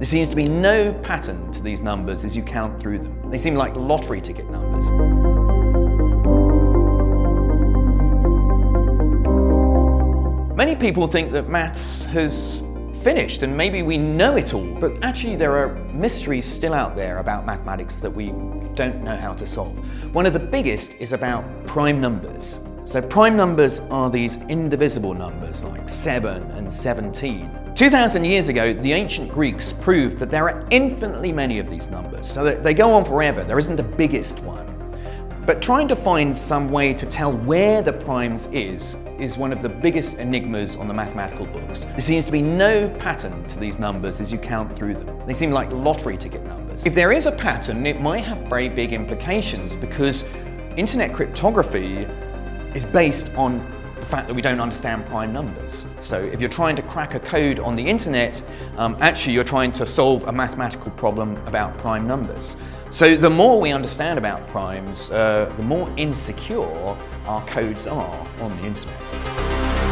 There seems to be no pattern to these numbers as you count through them. They seem like lottery ticket numbers. Many people think that maths has finished and maybe we know it all, but actually there are mysteries still out there about mathematics that we don't know how to solve. One of the biggest is about prime numbers. So prime numbers are these indivisible numbers like 7 and 17. 2,000 years ago, the ancient Greeks proved that there are infinitely many of these numbers, so that they go on forever. There isn't a biggest one. But trying to find some way to tell where the primes is is one of the biggest enigmas on the mathematical books. There seems to be no pattern to these numbers as you count through them. They seem like lottery ticket numbers. If there is a pattern, it might have very big implications because internet cryptography is based on the fact that we don't understand prime numbers. So if you're trying to crack a code on the internet, um, actually you're trying to solve a mathematical problem about prime numbers. So the more we understand about primes, uh, the more insecure our codes are on the internet.